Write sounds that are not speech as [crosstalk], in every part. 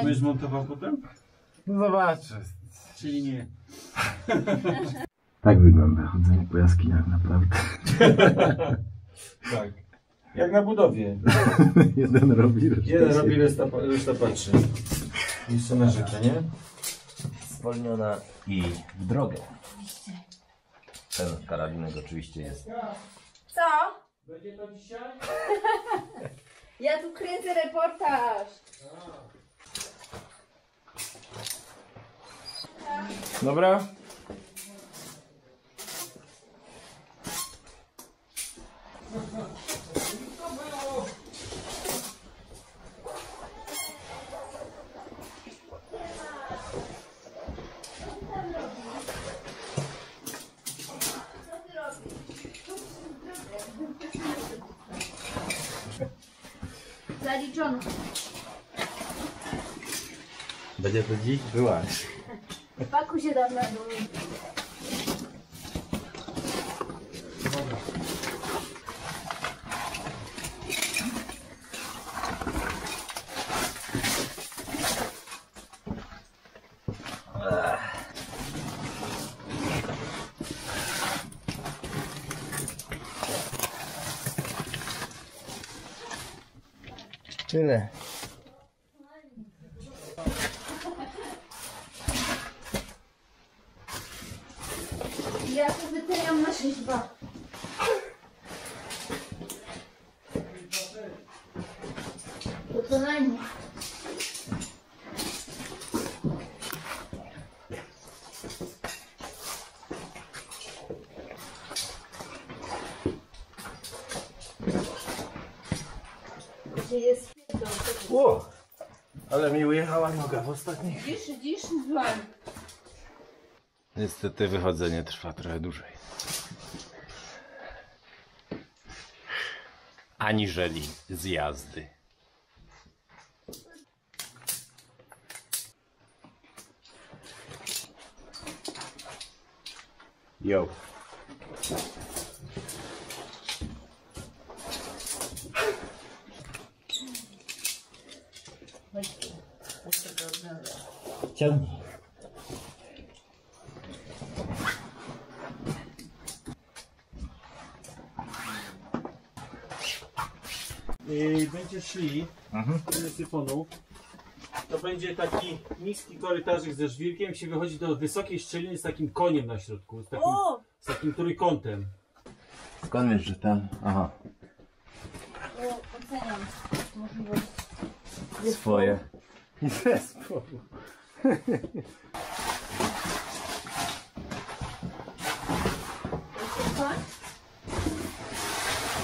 Ty będziesz montował potem? No zobaczę. Czyli nie. Tak wygląda chodzenie po jaskiniach naprawdę. Tak. Jak na budowie. [laughs] Jeden robi, reszta Jeden robi, reszta, reszta patrzy. Jeszcze narzeka, nie? zwolniona i w drogę. Ten karabinek oczywiście jest. Co? Będzie to dzisiaj? [laughs] Ja tu kręcę reportaż. Dobra. Zaliczono. Będzie to dziś? Byłaś. Paku się dół. Tyle. Ja to Gdzie jest? Ło! Ale mi ujechała noga w ostatnich. Dziś, dwa. Niestety wychodzenie trwa trochę dłużej. Aniżeli zjazdy. Jo. Ciągnij. I będzie szli Mhm. tyle syfonów. To będzie taki niski korytarzyk ze żwirkiem, się wychodzi do wysokiej szczeliny z takim koniem na środku, z takim, z takim trójkątem. Skąd wiesz, że tam? Aha. O, oceniam możliwość. Swoje. Zespół.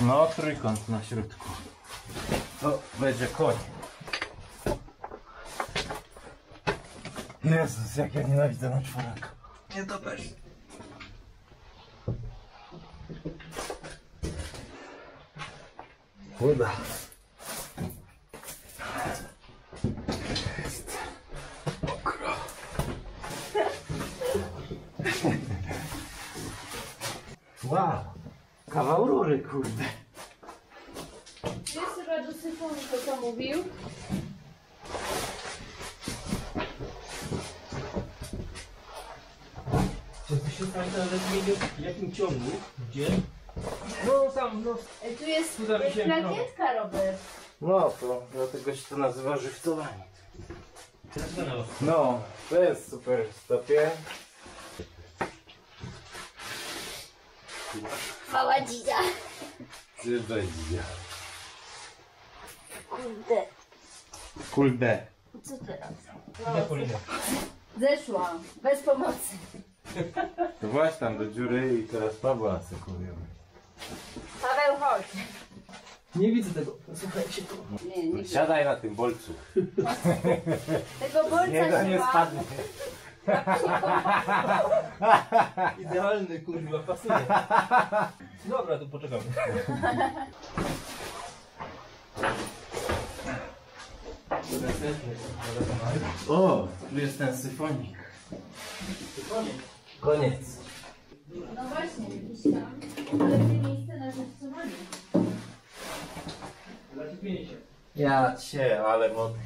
No, trójkąt na środku. To będzie koń. Jezus, jak ja nienawidzę na czworaka. Nie to też. Uda. Wow. Kawał rury, kurde akurat do to co mówił. Się ale jakim ciągu, gdzie? No sam, no. E, tu jest Tutaj e, plakietka, no. Robert. No to dlatego się to nazywa żywcowanie. No, to jest super stopie. Chwała dzidzia. Ty. Kurde. Kurde. Co teraz? Idę po linę. Zeszłam. Bez pomocy. To właśnie tam do dziury i teraz Pawła sekujemy. Paweł, chodź. Nie widzę tego. Słuchajcie tu. Nie, nie. Siadaj na tym bolcu. Tego bolca się nie ma. spadnie. Idealny kurwa, pasuje. Dobra, tu poczekamy. O, tu jest ten syfonik. Koniec. No właśnie, jakiś tam. Ale gdzie miejsce na żywcowanie? Zacipienie się. Ja cię, ale wody.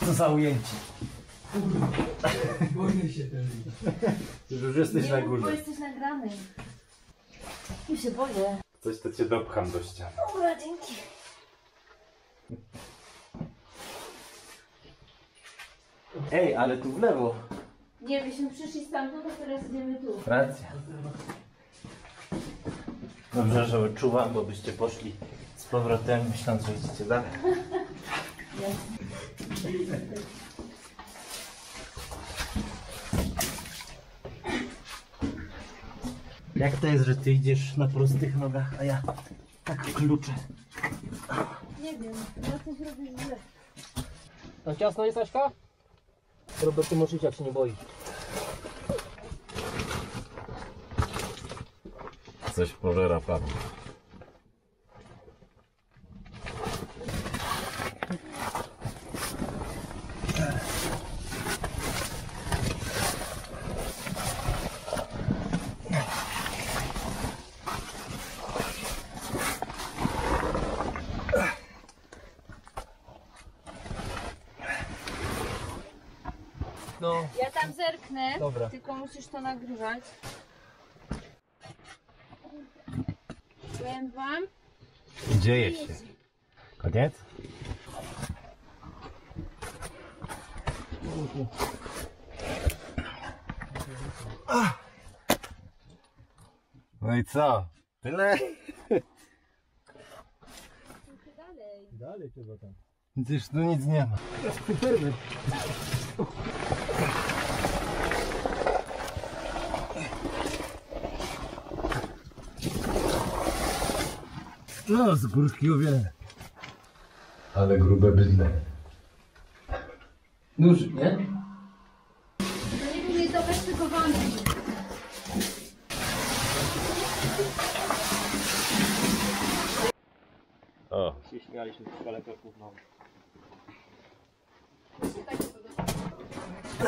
Co za ujęcie. Boję się ten Już jesteś Nie na mów, bo górze. jesteś nagrany. Już się boję. Coś to cię dopcham do ściany. Dobra, dzięki. Ej, ale tu w lewo. Nie, myśmy przyszli stamtąd, a teraz idziemy tu. Racja. Dobrze, że czuwam, bo byście poszli z powrotem, myśląc, że idziecie dalej. [laughs] Jak to jest, że ty idziesz na prostych nogach, a ja tak kluczę? Nie wiem, ja coś robię źle. A ciasno jest Aśka? Robert, ty możesz jak się nie boi. Coś pożera Paweł. No, Ja tam zerknę, Dobra. tylko musisz to nagrywać. Powiem wam, Dzieje się. Koniec? No i co? Tyle? dalej. dalej chyba tam. Przecież tu nic nie ma. No, z górki o wiele. Ale grube bydle. Duży, nie? To nie był niedobezpieczony. O, Się śmialiśmy w szkole kroków no. Co?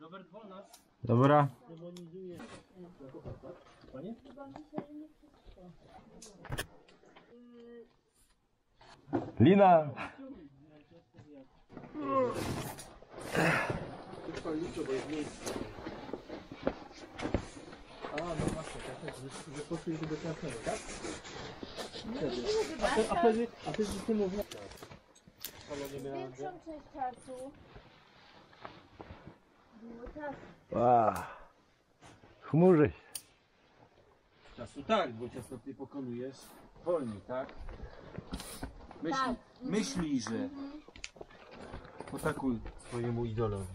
Robert Wolna dobra. Lina. A, no właśnie, tak, że, poszliśmy do krasnego, tak? A wtedy, a wtedy ty mówisz. Większą część czasu było tak. A, chmurzy się. Czasu tak, bo często pokonujesz wolniej, tak? Myśli, Tak. myśli że potakuj swojemu idolowi.